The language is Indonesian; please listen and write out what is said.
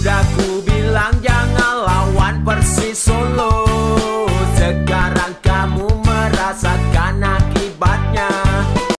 Sudah ku bilang jangan lawan Persis Solo. Sekarang kamu merasakan akibatnya.